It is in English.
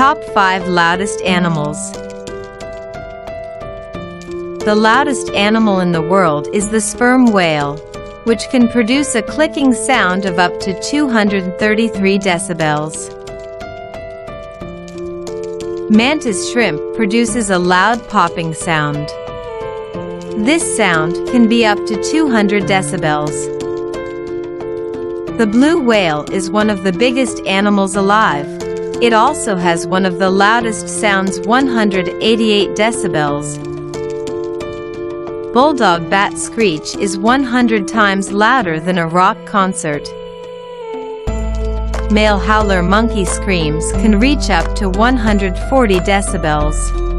Top 5 Loudest Animals The loudest animal in the world is the sperm whale, which can produce a clicking sound of up to 233 decibels. Mantis shrimp produces a loud popping sound. This sound can be up to 200 decibels. The blue whale is one of the biggest animals alive. It also has one of the loudest sounds 188 decibels. Bulldog bat screech is 100 times louder than a rock concert. Male howler monkey screams can reach up to 140 decibels.